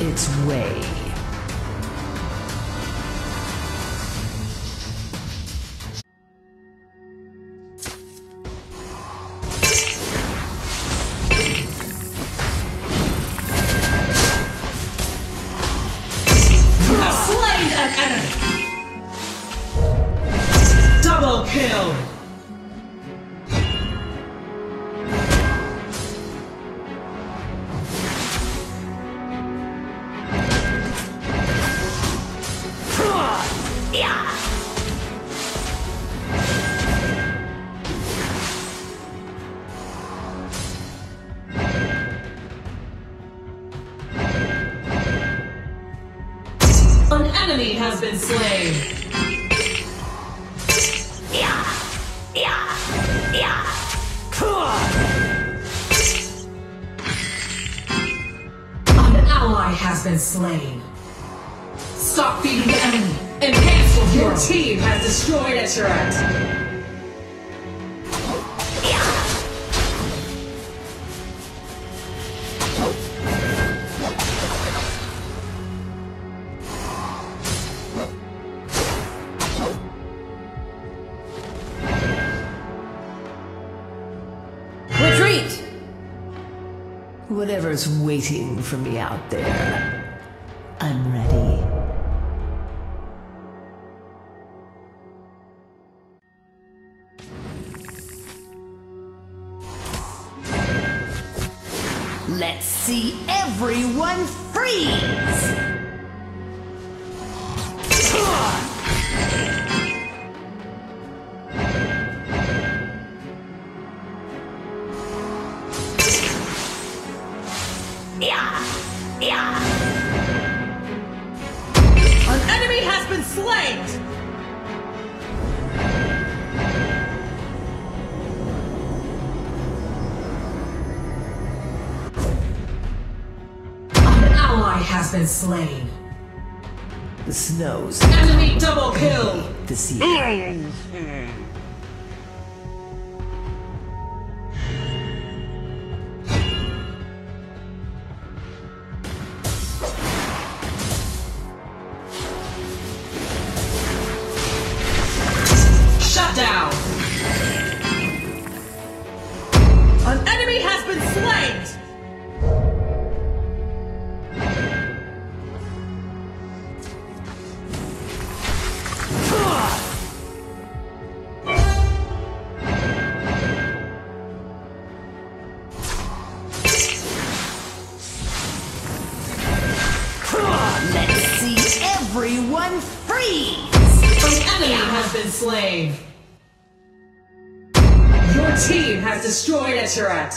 its way. Slain an enemy! Double kill! Enemy has been slain! An ally has been slain. Stop feeding the enemy and cancel your team has destroyed a turret. Whatever's waiting for me out there, I'm ready. Let's see everyone freeze! An enemy has been slain! An ally has been slain. The snows Enemy double kill! The Shut everyone freeze! An enemy has been slain! Your team has destroyed a turret!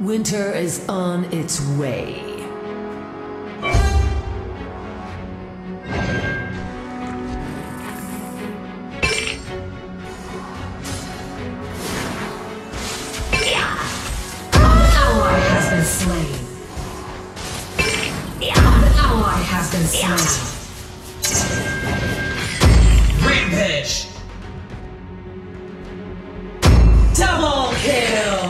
Winter is on its way. Slain. An ally has been slain. Rampage! Double kill!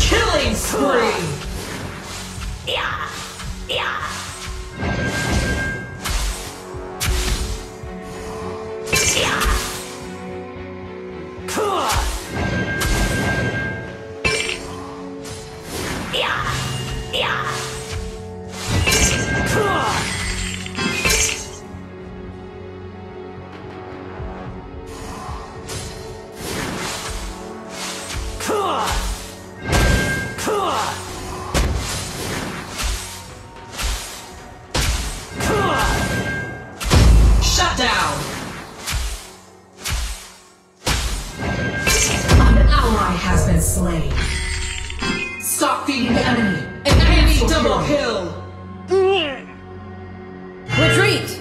Killing spree! Shut slain. Stop feeding the enemy. An enemy double kill. Retreat!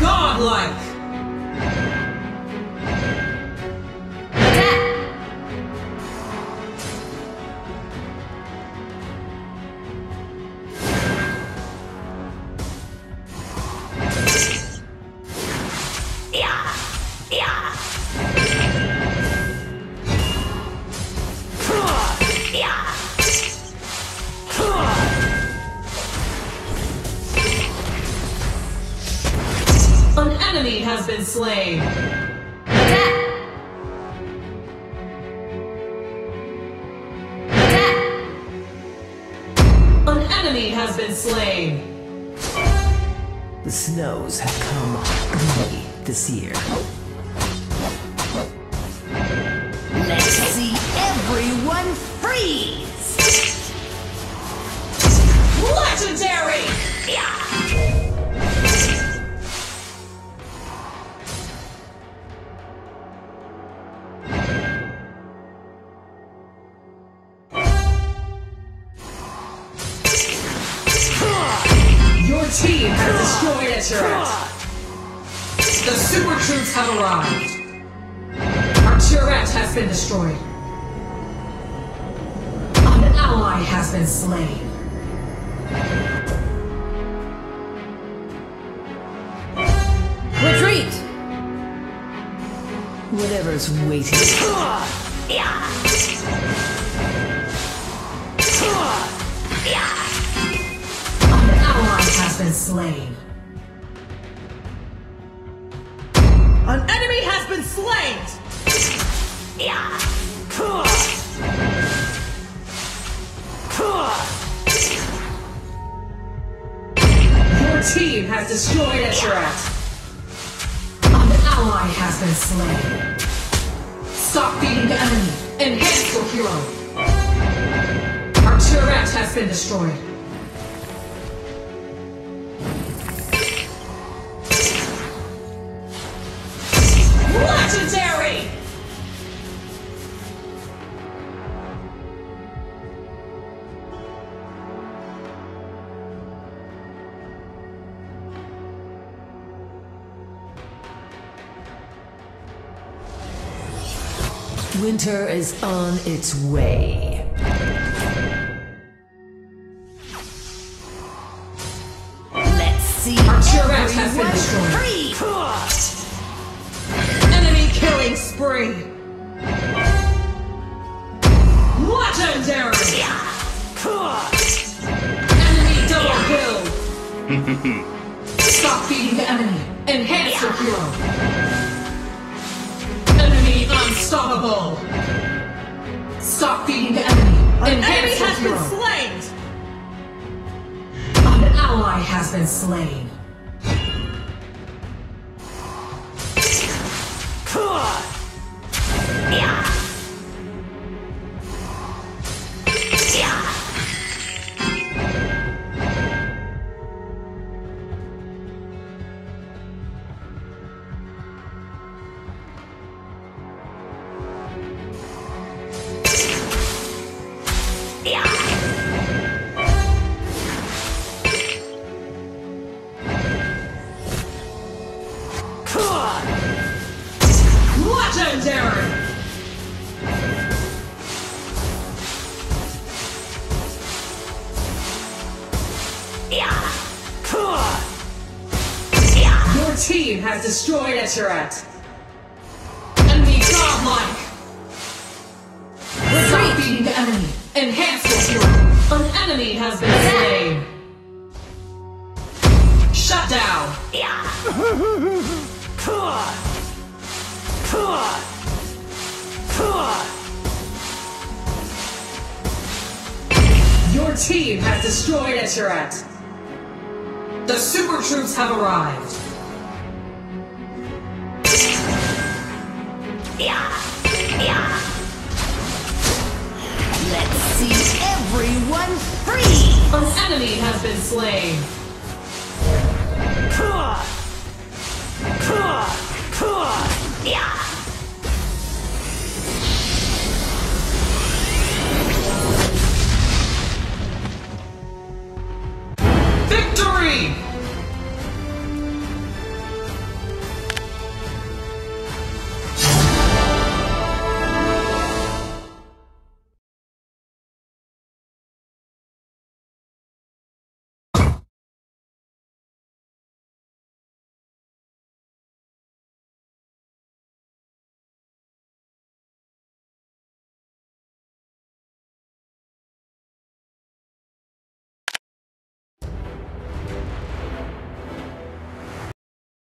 Godlike. An enemy has been slain. Attack! Attack! An enemy has been slain. The snows have come early this year. Legendary! Your team has destroyed a turret. The super troops have arrived. Our turret has been destroyed. An ally has been slain. Retreat! Whatever's waiting. An ally has been slain. An enemy has been slain! Team has destroyed a turret. An ally has been slain. Stop beating the enemy. Enhance your hero. Our turret has been destroyed. Winter is on its way. Let's see Our turret has been destroyed. Enemy killing spree! Legendary! Enemy double kill! Stop beating the enemy! Enhance your hero! Enemy unstoppable! Stop feeding the enemy! Enhance your hero! Been slain! An ally has been slain. Legendary! Your team has destroyed a turret. Enemy godlike. Beating the enemy. Enhance enemy has been slain. Shut down. Your team has destroyed a turret. The super troops have arrived. Let's see everyone! An enemy has been slain. Yeah.